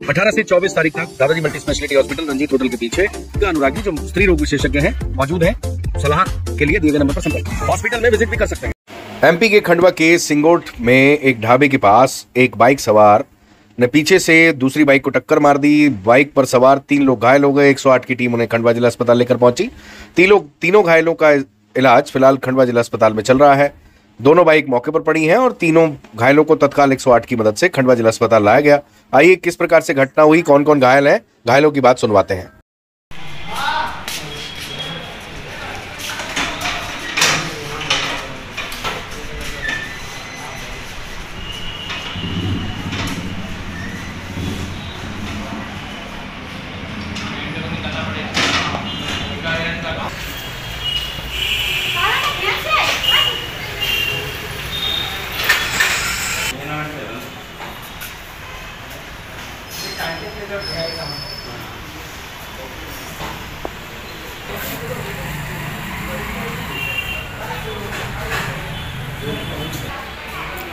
18 से 24 तारीख तक Dadaji multi speciality hospital Ranjit hotel के पीछे अनुरागी जो स्त्री रोग विशेषज्ञ हैं, मौजूद हैं, सलाह के लिए दिए गए नंबर पर संपर्क हॉस्पिटल में विज़िट भी कर सकते हैं। एमपी के खंडवा के सिंगोट में एक ढाबे के पास एक बाइक सवार ने पीछे से दूसरी बाइक को टक्कर मार दी। बाइक पर सवार तीन लोग घायल हो गए। 108 की टीम उन्हें खंडवा जिला अस्पताल लेकर पहुँची। तीन तीनों घायलों का इलाज फ़िलहाल खंडवा जिला अस्पताल में चल रहा है। दोनों बाइक मौके पर पड़ी हैं और तीनों घायलों को तत्काल 108 की मदद से खंडवा जिला अस्पताल लाया गया। आइए, किस प्रकार से घटना हुई? कौन कौन घायल है? घायलों की बात सुनवाते हैं।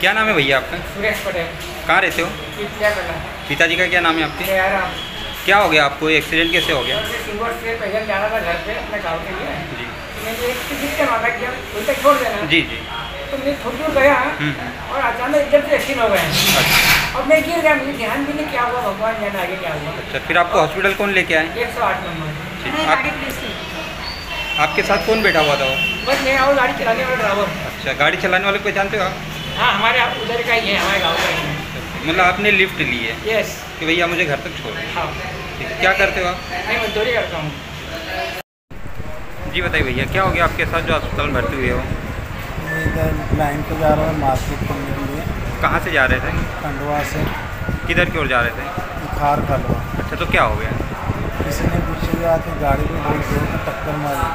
क्या नाम है भैया आपका? सुरेश पटेल। कहाँ रहते हो? पिताजी का क्या नाम है आपके? क्या हो गया आपको? एक्सीडेंट कैसे हो गया? सिंगोर से पैदल जाना था घर पे अपने गाँव के लिए। जी। मैंने एक टिकट के मांगा किया उन छोड़ देना। जी जी। तो मैं थोड़ी दूर गया हम्म। और अचानक एकदम से एक्सीडेंट हो गए अच्छा। और मैं गिर गया मुझे ध्यान भी नहीं क्या हुआ भगवान जाने आगे क्या हुआ। अच्छा फिर आपको हॉस्पिटल कौन लेके आए? एक सौ आठ नंबर। आप, आपके साथ कौन बैठा हुआ था वो? बस मैं और गाड़ी चलाने वाला ड्राइवर। अच्छा गाड़ी चलाने वाले को जानते हो आप? हाँ हमारे आप उधर का ही है हमारे गाँव का ही है। मतलब आपने लिफ्ट ली है? यस कि भैया मुझे घर तक छोड़। हाँ। क्या करते हो आप? मैं मजदूरी करता हूँ। जी बताइए भैया क्या हो गया आपके साथ जो अस्पताल में भर्ती हुए हो? इधर लाइन पे जा रहा हूँ मार्केट करने के लिए। कहाँ से जा रहे थे? खंडवा से। किधर की ओर जा रहे थे? बुखार खलवा अच्छा तो क्या हो गया? किसी ने पीछे आके गाड़ी में बहुत ज़ोर से टक्कर मारी।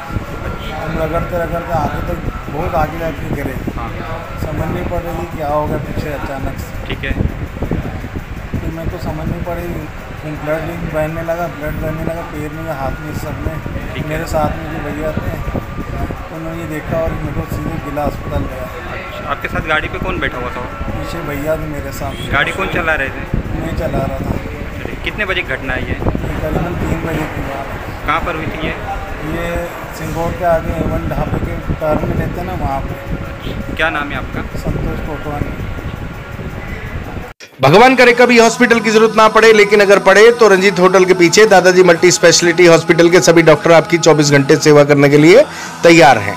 हम रगड़ते रगड़ते आगे तक बहुत आगे जाके गिरे। हाँ। समझ नहीं पड़ रही क्या हो गया पीछे अचानक से। ठीक है। फिर मेरे को समझ नहीं पड़ी फिर ब्लड बहने लगा ब्लड बहने लगा पैर में हाथ में सब में। मेरे साथ में जो भैया थे उन्होंने ये देखा और मेरे को सीधे जिला अस्पताल गया आपके साथ गाड़ी पे कौन बैठा हुआ था? पीछे भैया थे मेरे साथ। गाड़ी कौन चला रहे थे? मैं चला रहा था। कितने बजे घटना है? ये करीबन तीन बजे की बात कहाँ पर हुई थी ये? ये सिंगोर के आगे एवन ढाबे के टर्न में रहते हैं ना वहाँ पर क्या नाम है आपका? संतोष कोटवानी। भगवान करे कभी हॉस्पिटल की ज़रूरत ना पड़े लेकिन अगर पड़े तो रंजीत होटल के पीछे दादाजी मल्टी स्पेशलिटी हॉस्पिटल के सभी डॉक्टर आपकी 24 घंटे सेवा करने के लिए तैयार हैं।